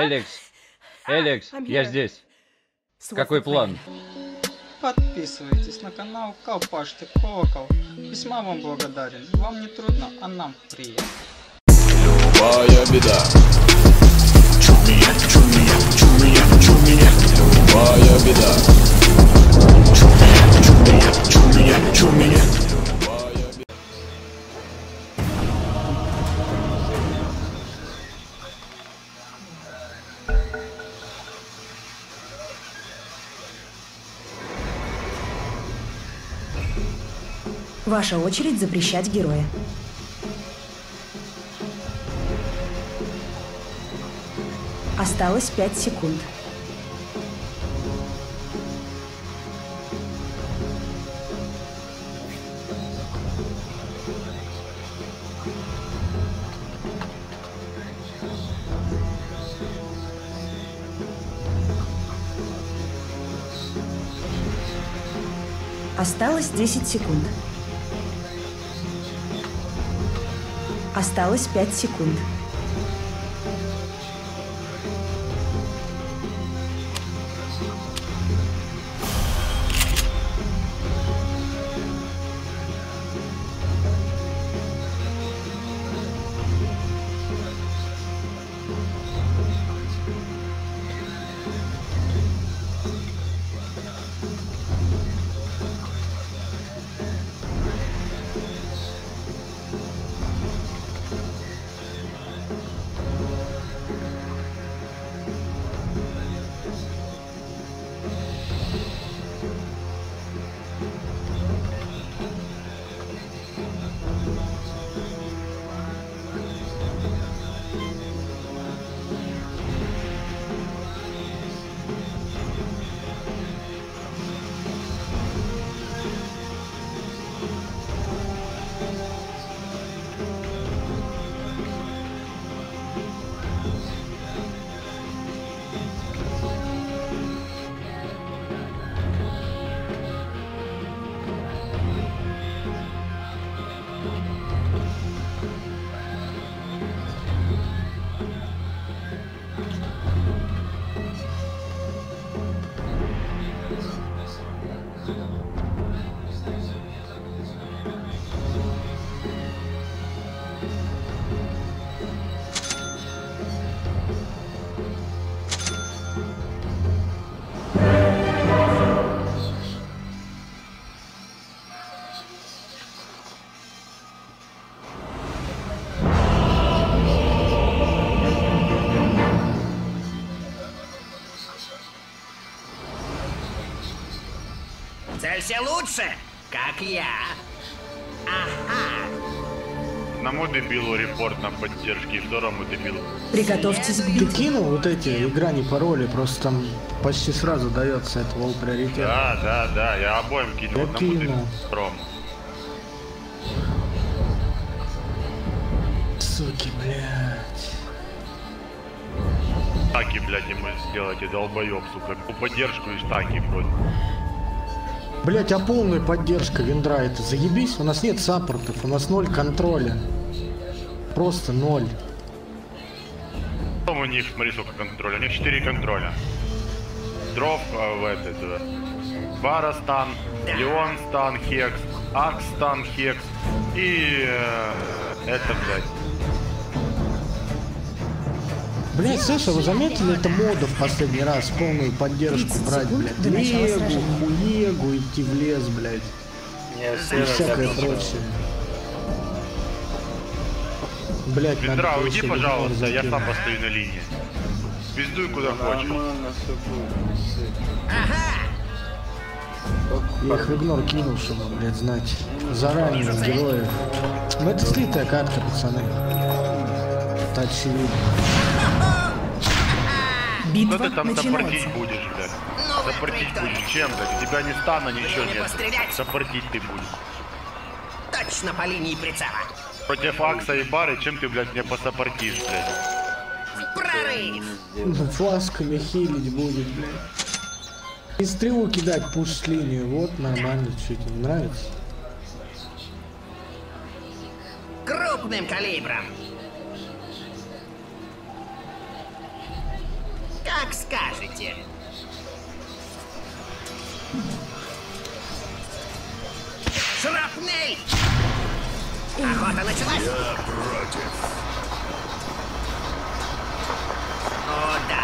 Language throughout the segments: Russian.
Эликс, Эликс, я здесь. Какой план? Подписывайтесь на канал, колпашьте колокол. Весьма вам благодарен. Вам не трудно, а нам приятно. Любая беда Любая беда Любая беда Ваша очередь запрещать героя. Осталось 5 секунд. Осталось 10 секунд. Осталось 5 секунд. Целься лучше, как я. Ага. Одному дебилу репорт на поддержке, второму дебилу. Приготовьтесь к Ты битве. кинул вот эти игра не пароли, просто там почти сразу дается это вол приоритет. Да, да, да, я обоим кинул, Я одному кинул. дебилу, второму. Суки, блядь. Штаки, блядь, ему сделайте, долбоёб, сука. Ну, Поддержку и штаки вроде. Блять, а полная поддержка виндра это заебись? У нас нет саппортов, у нас ноль контроля. Просто ноль. Потом у них, смотри, сколько контроля. У них 4 контроля. Дров а, в этот, э, Бара стан, Леон стан, Хекс, Акс стан, Хекс и э, это, блядь. Блять, слышь, а вы заметили это моду в последний раз? Полную поддержку 30 брать, блядь. Легу, хуегу, идти в лес, блядь. И всякое прочее. Блять, надо Петра, уйди, пожалуйста, я сам постою на линии. Пиздуй куда хочешь. Я их в игнор кинул, чтобы, блядь, знать. Заранее героев. Ну это слитая карта, пацаны. Это очевидно. Что Битва ты там сопортить будешь, блядь? Новый Сопортить будешь чем, блядь? У тебя ни стана, ничего Времени нет. пострелять. Сопортить ты будешь. Точно по линии прицела. Против Акса и Бары, чем ты, блядь, мне посопортишь, блядь? Прорыв. Ну, Фласками хилить будет, блядь. И стрелу кидать, пуш с линию. Вот нормально, что тебе не нравится? Крупным калибром. Как скажете. Шрапнель! Охота началась? Я против. О, да.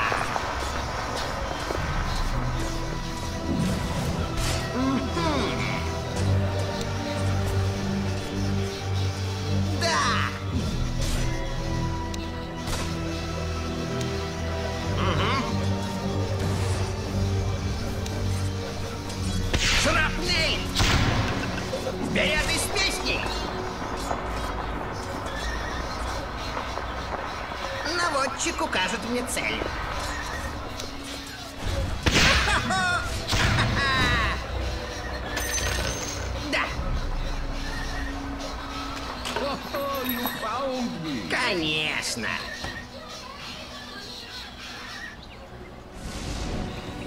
Конечно.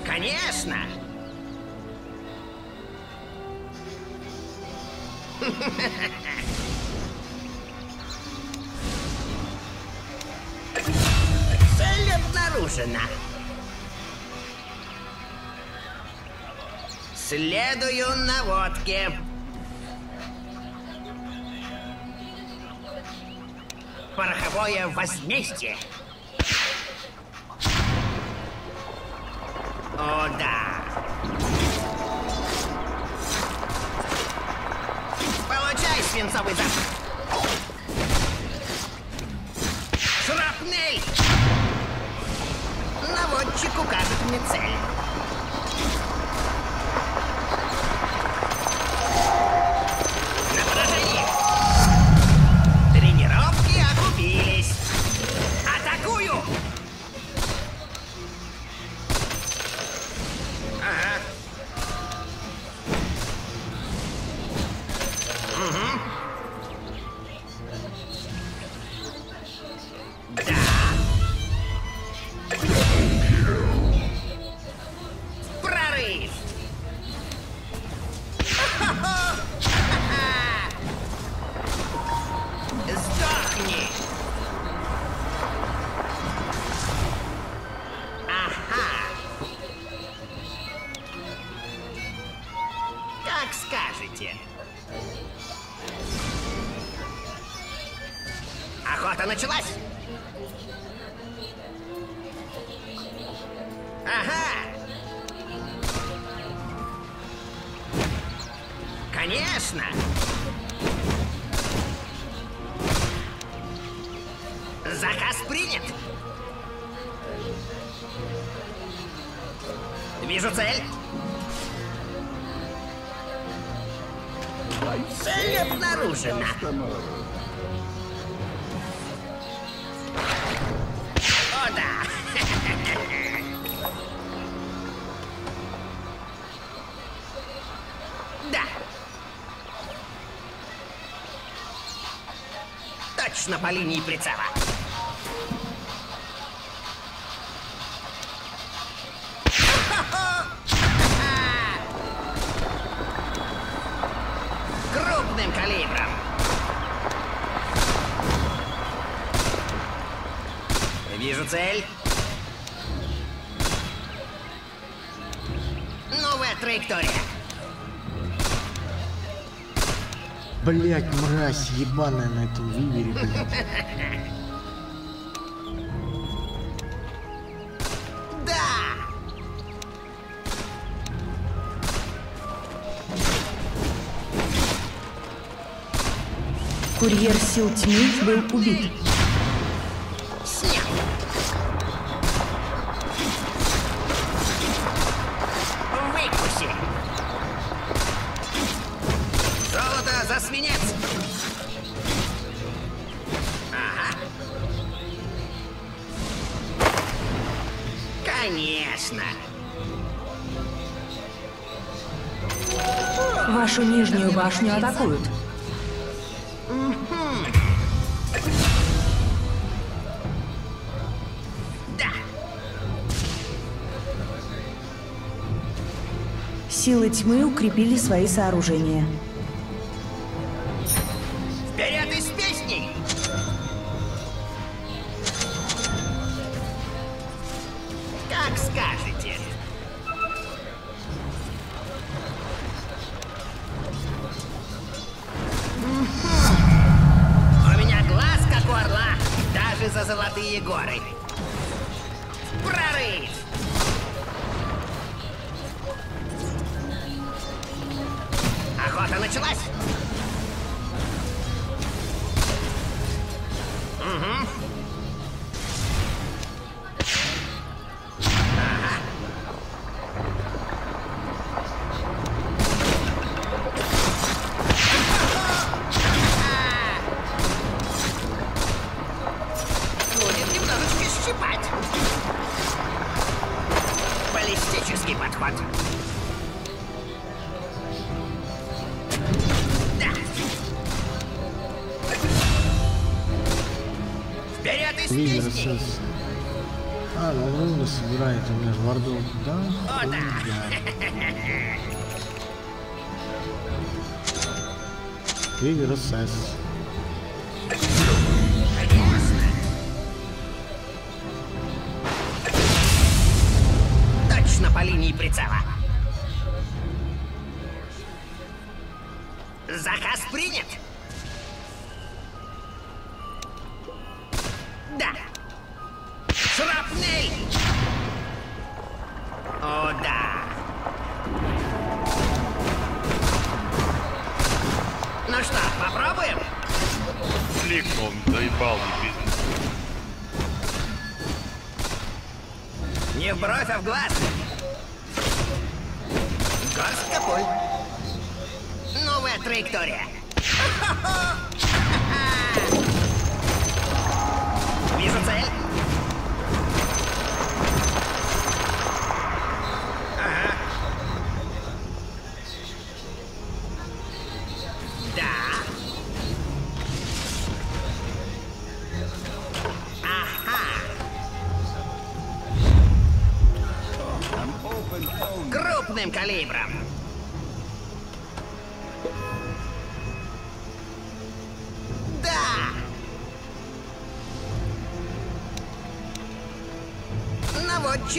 Конечно. Цель обнаружена. Следую наводке. Пороховое возмездие. О, да. Получай свинцовый запах. Шрапнель! Наводчик укажет мне цель. Точно по линии прицела! Крупным калибром! Вижу цель. Новая траектория. Блять, мразь ебаная на этом вивере, блядь. Да! Курьер сил тьмы был убит. Башню атакуют. Силы тьмы укрепили свои сооружения. Spatula Que processo. глаза в глаз. Горстка пуль. Новая траектория. Вижу цель.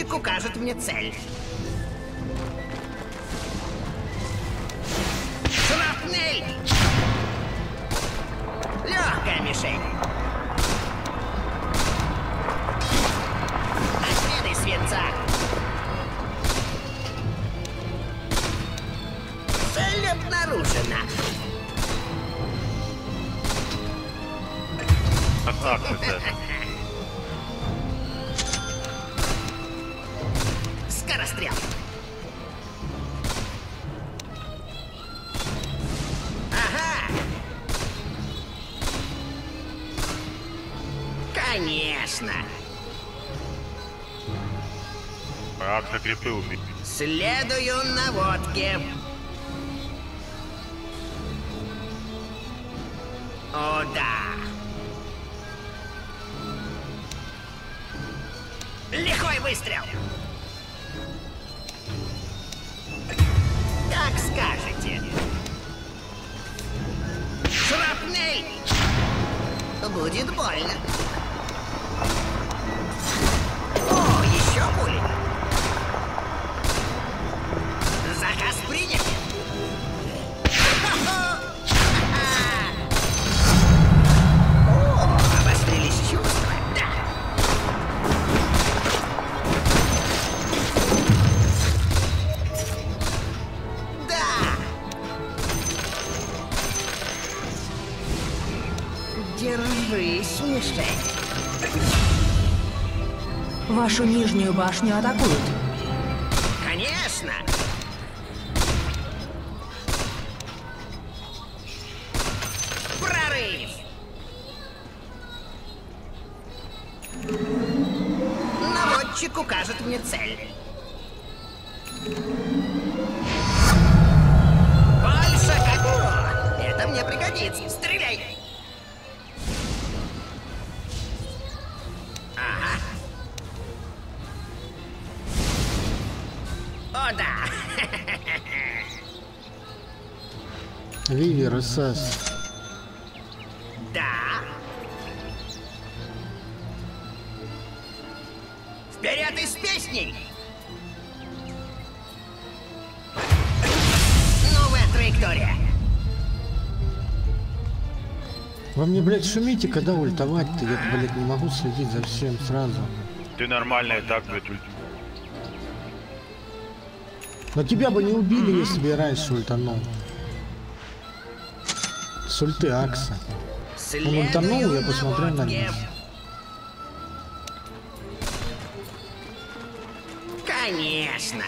Мальчик укажет мне цель. Радха крепил. Следую на водке. О, да. Лихой выстрел. Как скажете. Шрапнель! Будет больно. О, еще пули. Принято! Обострились чувства, да! Да! Держись, мишень. Вашу нижнюю башню атакуют. О, да! Вивер, СС. Да. Вперед из песней! Новая траектория. Вы мне, блядь, шумите, когда ультовать-то? Я, блядь, не могу следить за всем сразу. Ты нормальная так, блядь, ультовать. Но тебя бы не убили, если бы я раньше ультанул. С Акса. Он ультанул, я посмотрел на них. Конечно.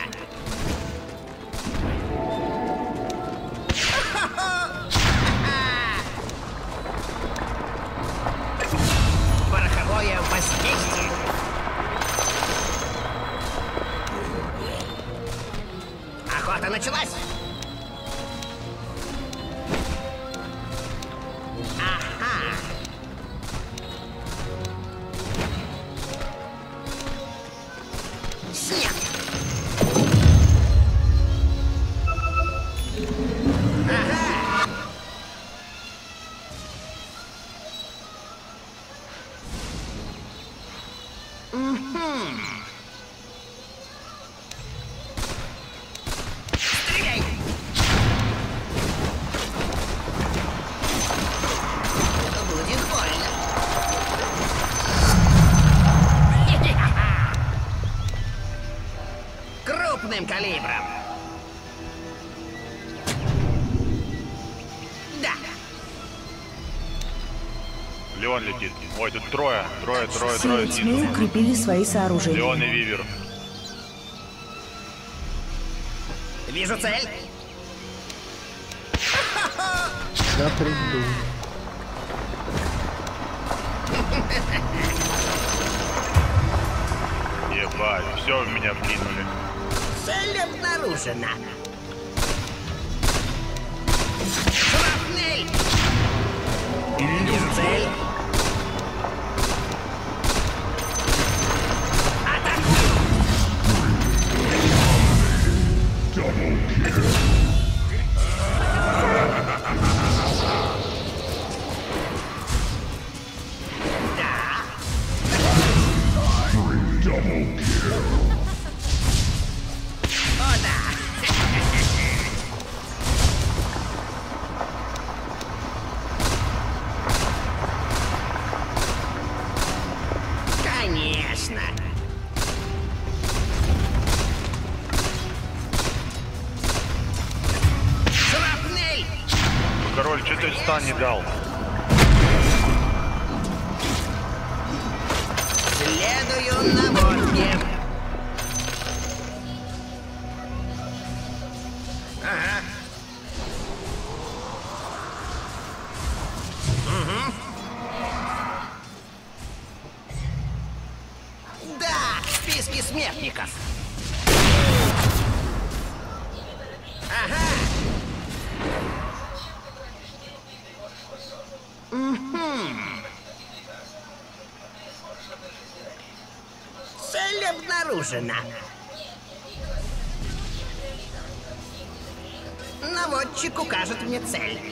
Трое. Трое, трое, снизу. укрепили свои сооружения. Леон и Вивер. Вижу цель. Да, приду. Ебать, все в меня вкинули. Цель обнаружена. Ты стан не дал? Следую наводке. Ага. Обнаружена. Наводчик укажет мне цель.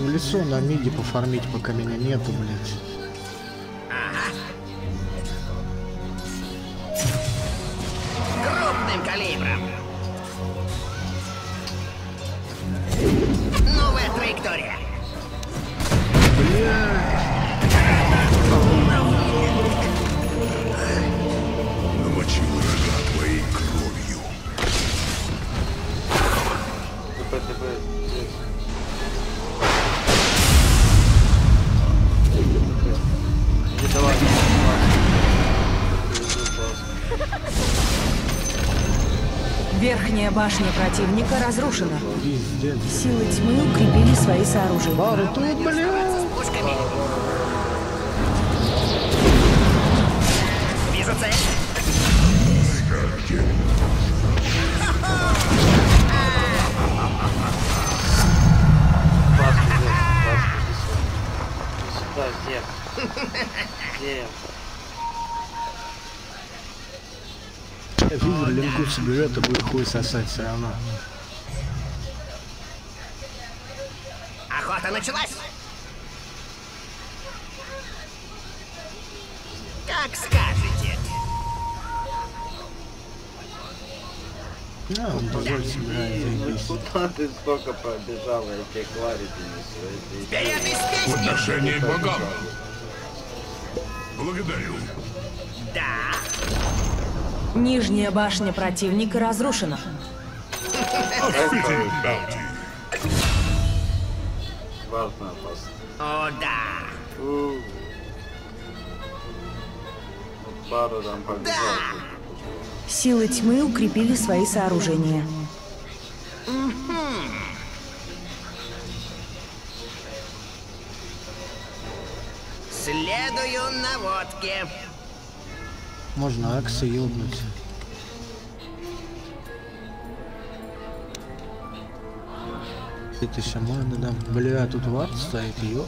В лесу а на миде пофармить, пока меня нету, блядь? Калибром. Новая траектория. Верхняя башня противника разрушена. Силы тьмы укрепили свои сооружения. Соберет и будет хуй сосать все равно. Охота началась. Как скажете. Да, он позволь собирает, заебись. Куда ты столько пробежал, я тебе клавити несу. Вперед из В отношении богам. Благодарю. Да. Нижняя башня противника разрушена. Важно опасно. О, да. Там побежал. Силы тьмы укрепили свои сооружения. Следую наводке. Можно аксы ёбнуть. Ты тысяча маны дам. Бля, тут вард стоит, ёб.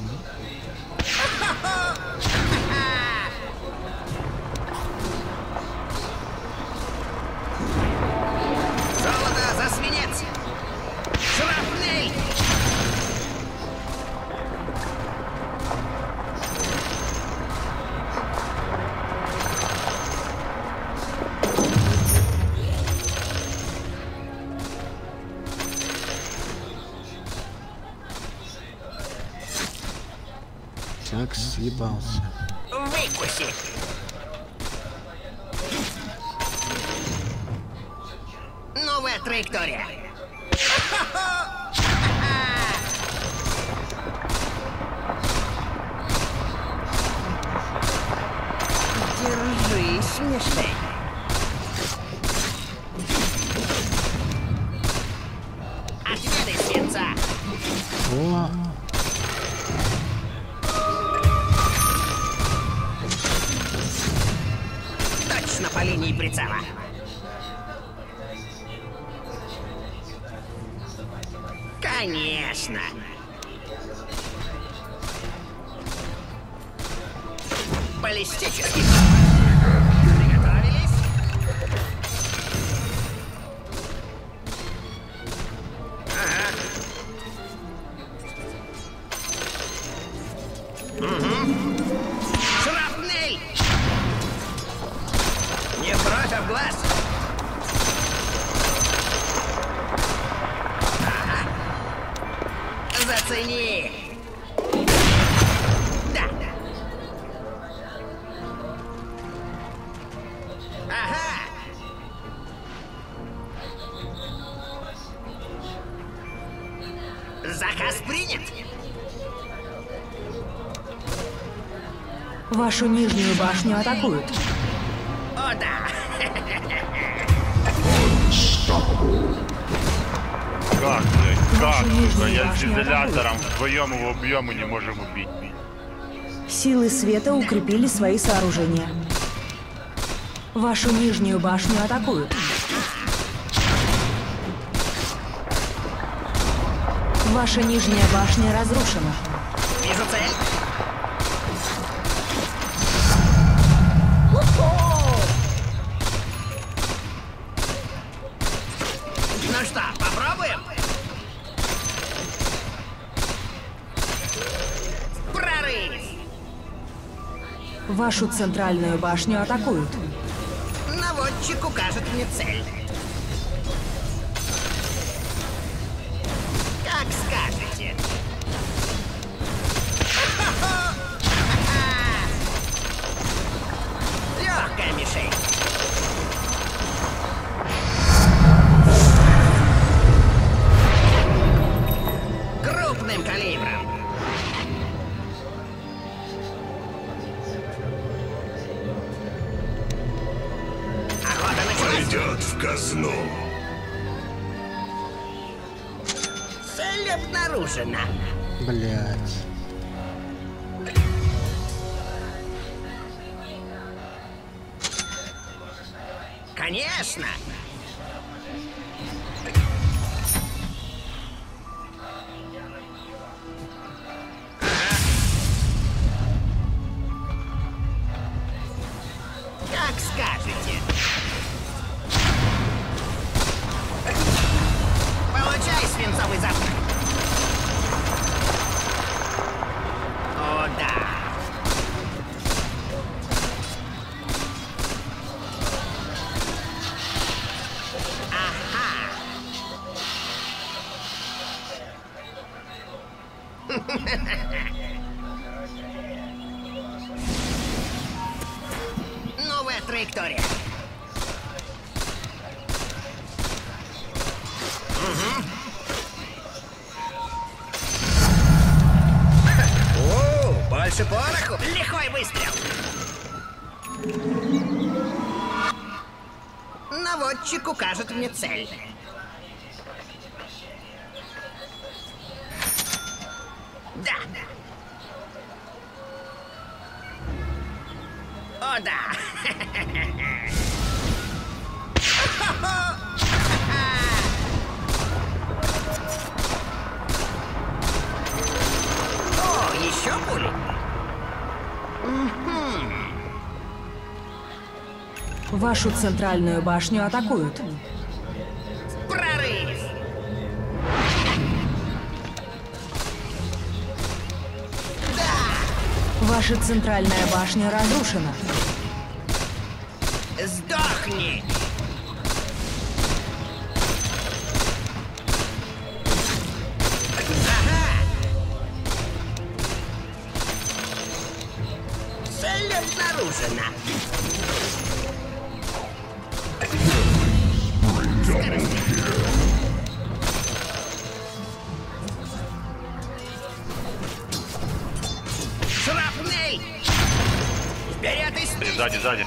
Прицела. Конечно. Баллистический. Вашу нижнюю башню атакуют. О, да. Как, блядь, как, нижнюю я с башню изолятором вдвоем его убьем и не можем убить. Силы света укрепили свои сооружения. Вашу нижнюю башню атакуют. Ваша нижняя башня разрушена. Вижу цель. Вашу центральную башню атакуют. Наводчик укажет мне цель. Вашу центральную башню атакуют. Прорыв. Ваша центральная башня разрушена. Сдохни. Ага. Цель обнаружена. Сзади,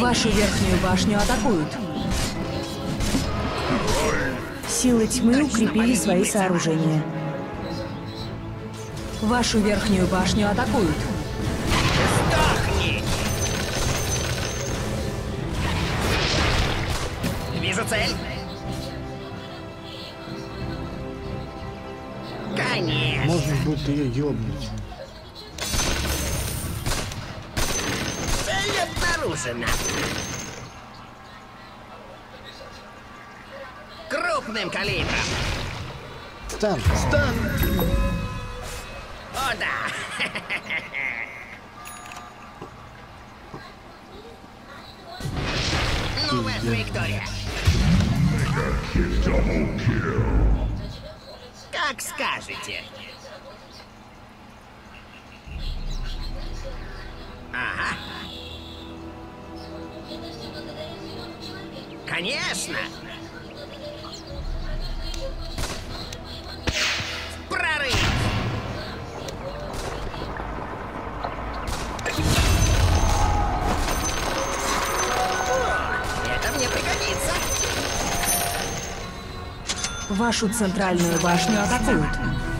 Вашу верхнюю башню атакуют. Силы тьмы укрепили свои сооружения. Вашу верхнюю башню атакуют. Сдохни! Вижу цель. Конечно. Можно будет ее ёбнуть. Обнаружена. Крупным калибром. Стан. О, да. Новая траектория. Как скажете. Конечно. Прорыв. Это мне пригодится. Вашу центральную башню атакуют.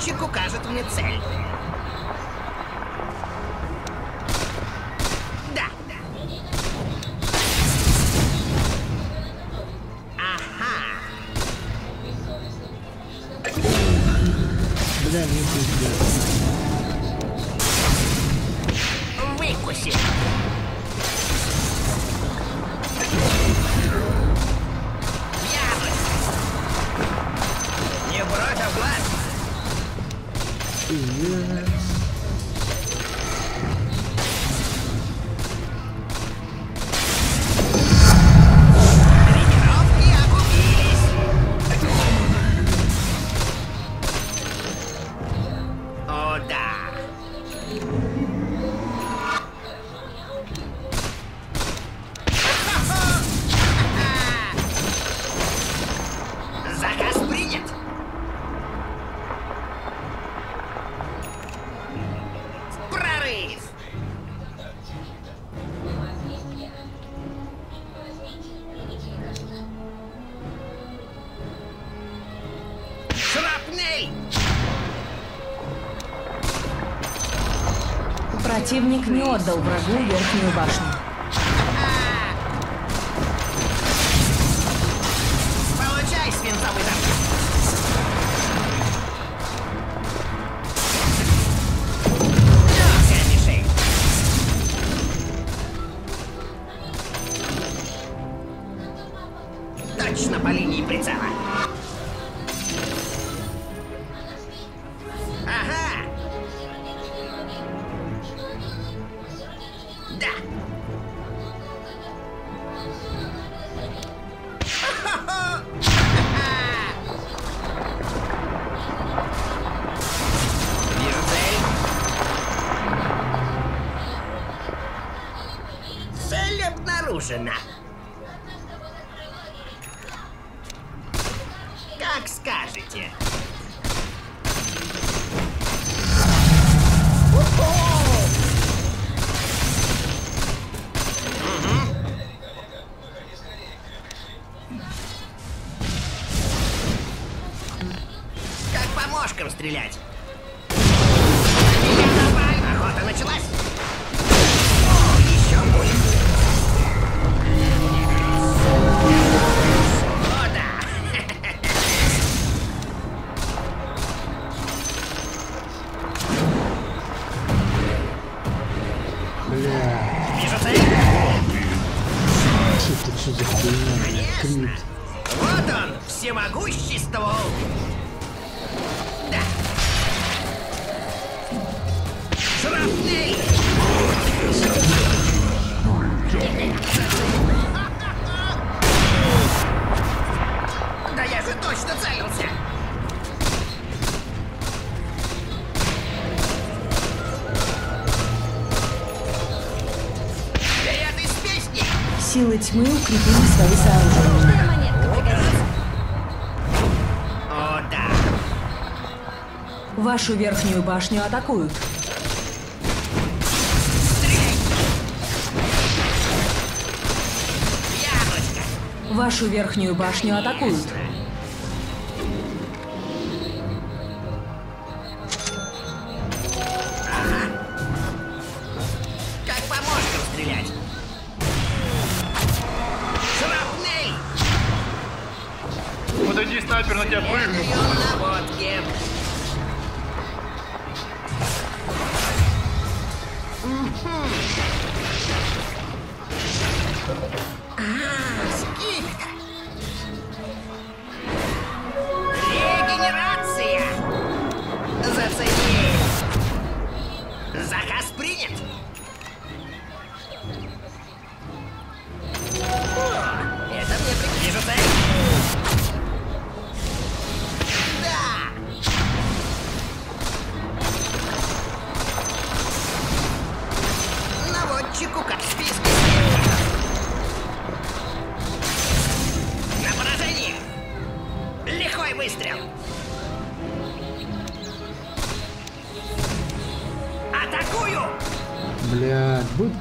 Летчик укажет мне цель. Противник не отдал врагу верхнюю башню. Ведь мы укрепили свои сооружения. Вашу верхнюю башню атакуют. Вашу верхнюю башню атакуют.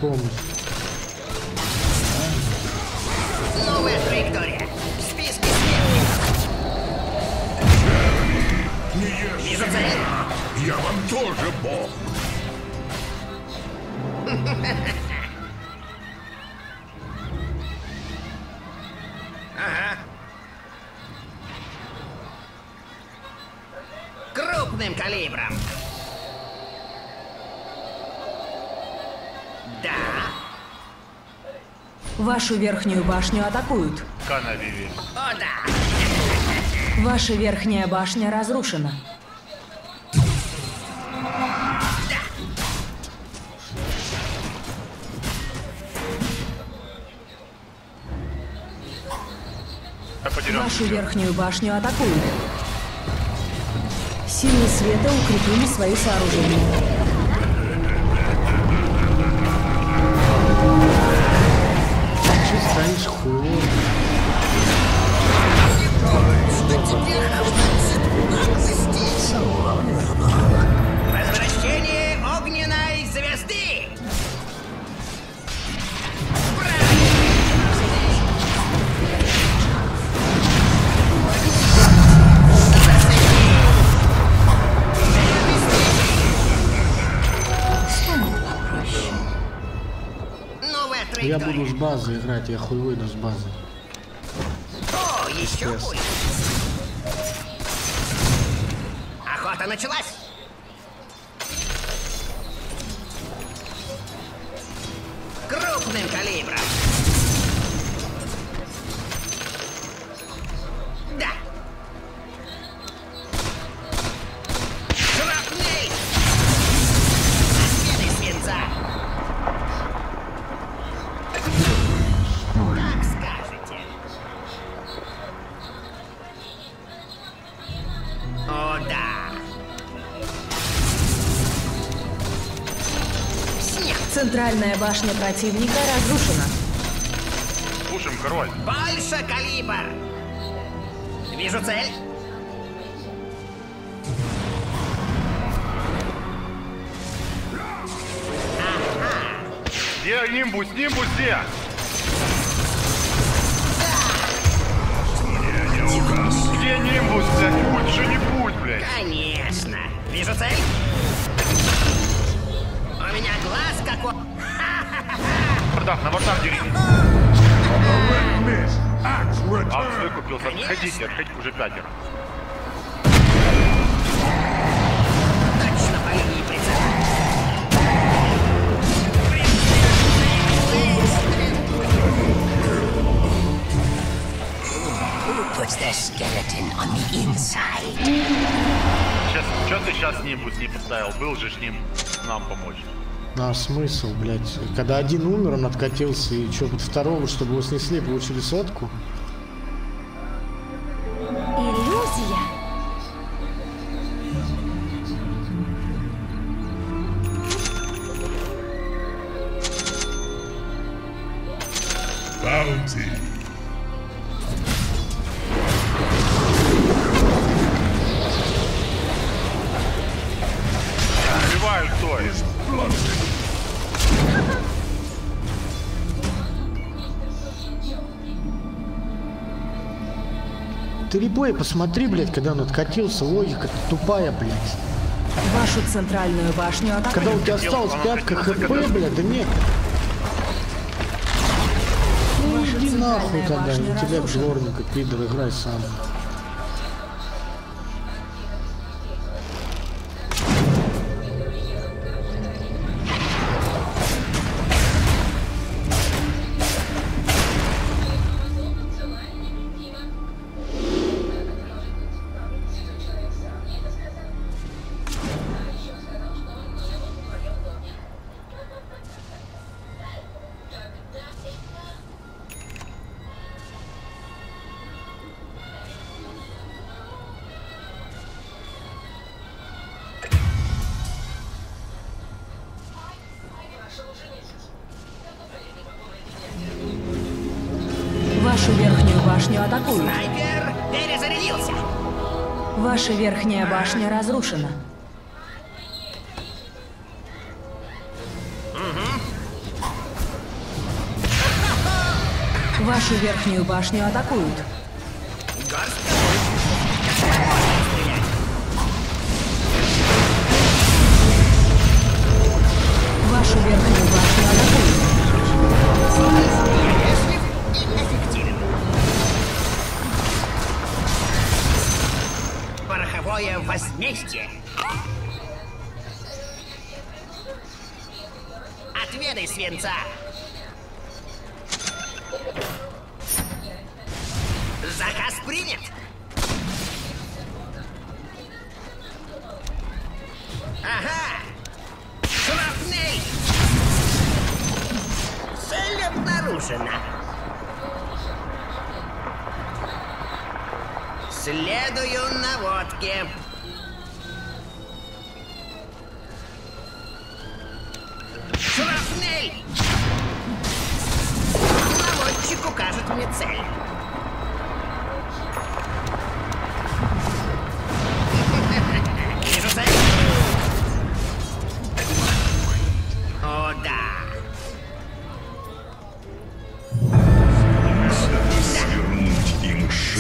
Блядь, Вашу верхнюю башню атакуют. Канавиви. О, да. Ваша верхняя башня разрушена. Вашу верхнюю башню атакуют. Силы света укрепили свои сооружения. Возвращение огненной звезды. Новая Я буду с базы играть, я хуй выйду с базы. О, еще Yes. Охота началась. Крупным калибром. Башня противника разрушена. Слушаем, король. Больше калибр. Вижу цель. Где нимбус? Нимбус где? Где нимбус, блядь? Путь же не путь, блядь. Конечно. Вижу цель. Меня глаз как у... На. Miss. Axe Акс выкупился. Отходите, отходите, уже пятеро. Точно по линии прицела. Puts their skeleton on the inside. Сейчас, что ты сейчас нимбус не поставил? Был же ж ним нам помочь. А смысл, блядь? Когда один умер, он откатился, и что, под второго, чтобы его снесли, получили сотку? Ребой посмотри, блядь, когда он откатился, логика тупая, блядь. Вашу центральную башню Когда у атакуют. тебя осталось пятка хп, блядь, да нет. Ну иди нахуй тогда, не тебя дворника, пидор, играй сам. Атакуют. Снайпер перезарядился. Ваша верхняя башня разрушена. Вашу верхнюю башню атакуют. Ага. Шрапнель. Цель обнаружена. Следую наводке. Шрапнель! Наводчик укажет мне цель.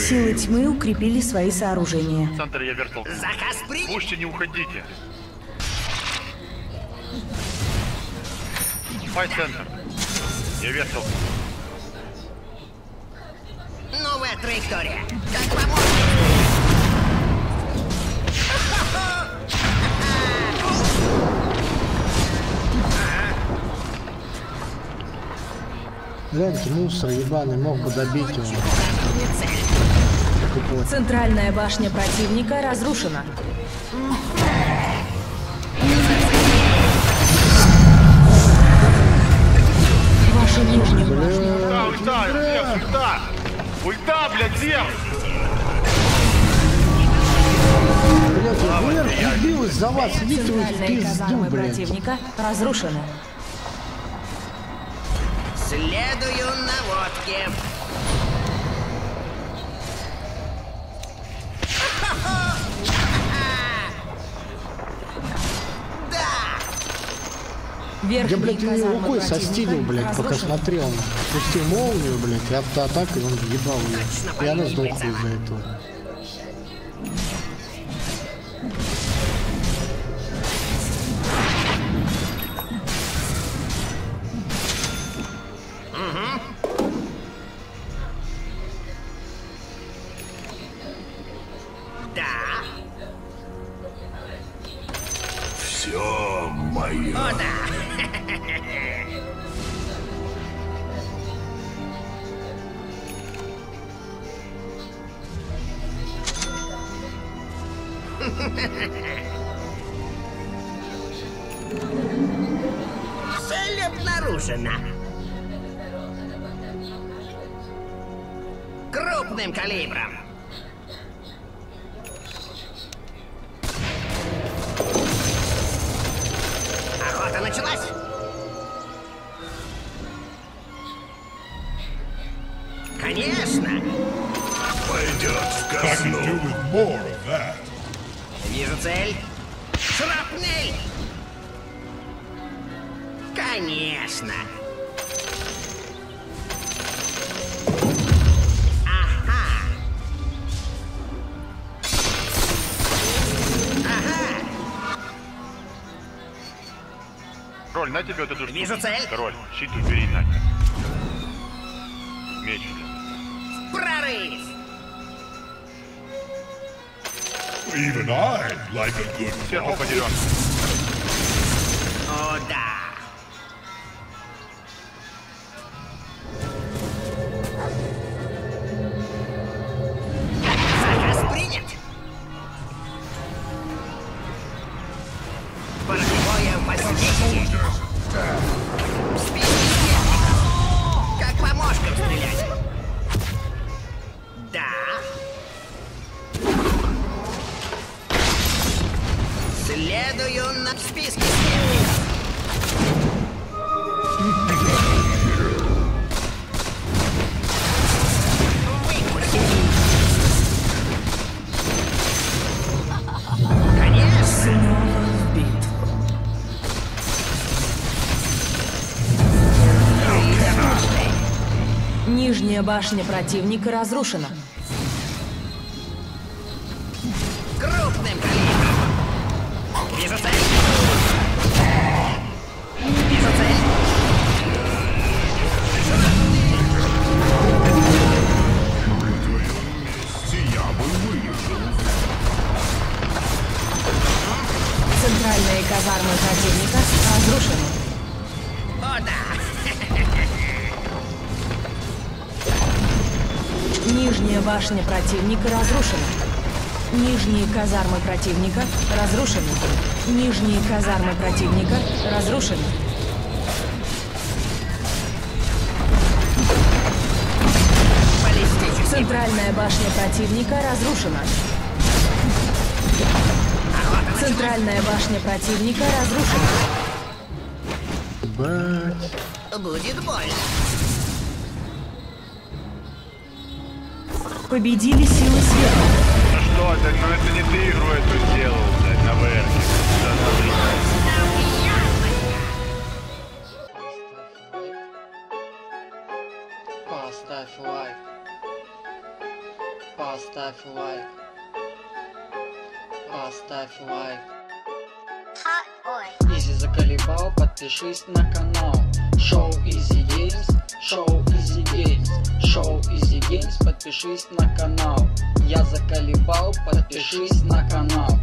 Силы тьмы укрепили свои сооружения. Центр я вертел. Заказ принят. Пушьте, не уходите. Фай центр. Я вертел. Новая траектория. Как помочь? Гляньте, мусор ебаный, мог бы добить его. Тупой. Центральная башня противника разрушена. Вашу нижнюю башню Ульта, ульта, Зевс, ульта! Ульта, блядь, Зевс! Блять, вверх убил из-за вас, идите вы в пизду, блядь. противника разрушены. Следую наводке. Я, Верхние блядь, его казармы рукой состилил, блядь, пока разрушены. смотрел. Пустил молнию, блядь, и автоатакой он ебал ее. И она сдохла из-за этого. Конечно. Ага. Ага. Король, на тебе вот эту штуку. Вижу цель. Король, щит убери нахер. Меч. Прорыв. Even I like a good walk. поделен. Башня противника разрушена. Противника разрушена. Нижние казармы противника разрушены. Нижние казармы противника разрушены. Центральная башня противника разрушена. Центральная башня противника разрушена. Бать. Будет больно. Победили силы света. Ну что ты, ну это не ты игру эту сделал, блядь, на ВР. Поставь лайк. Поставь лайк. Поставь лайк. Изи заколебал, подпишись на канал. Шоу Easy Games, шоу Easy Games, шоу Easy Games, подпишись на канал. Я заколебал, подпишись на канал.